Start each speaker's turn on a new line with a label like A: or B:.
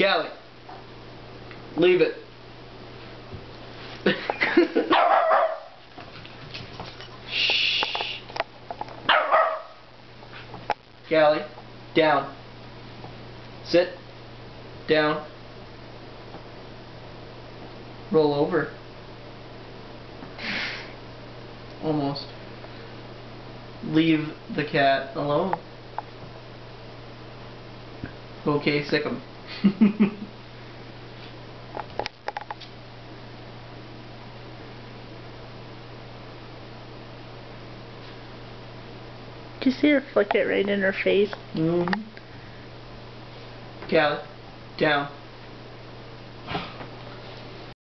A: Callie. Leave it. Shh. Down. Sit. Down. Roll over. Almost. Leave the cat alone. Okay, sick 'em.
B: Did you see her flick it right in her face?
A: mm -hmm. Down.